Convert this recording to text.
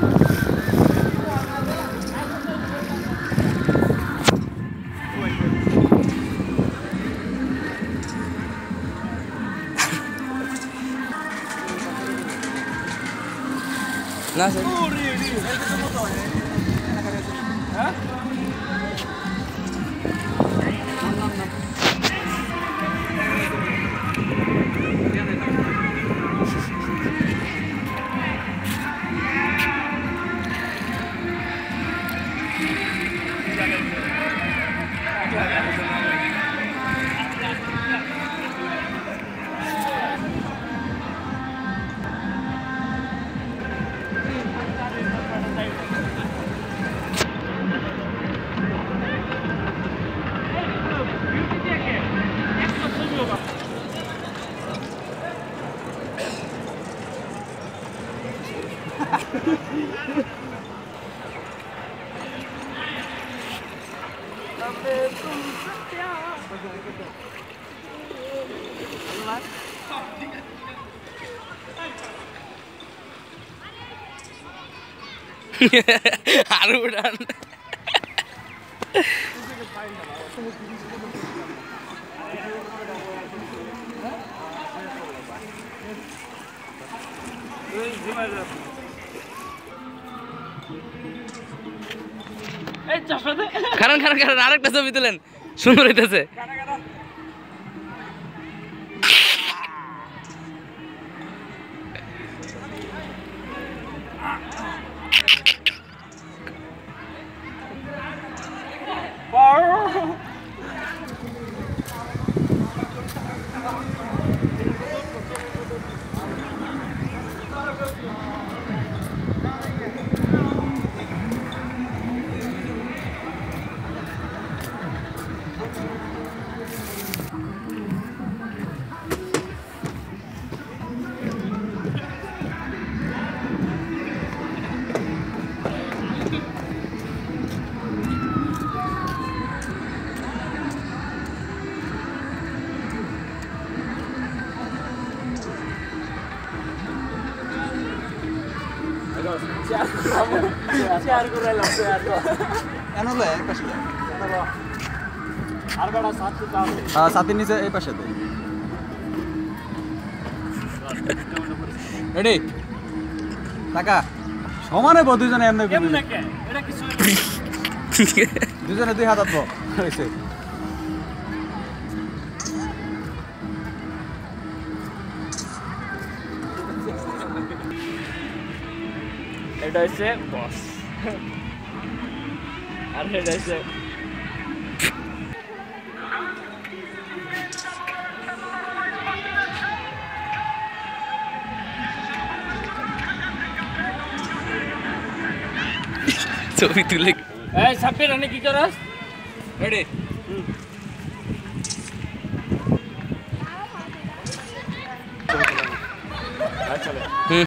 Nah, sih. Oh, ini. Ya. Hah? আরো উড়ান Thank you. খারান খারান খারান আরেকটা ছবি তুলেন সুন্দর হইতেছে সাথে নিচে এই পাশে রেডি টাকা সমানে বো দুজনে এমনি দুজনে দুই হাত হয়েছে এটা হচ্ছে বস আর এটা হচ্ছে ছবি তুলে এই সাপে রানে কি করস রেডি চলে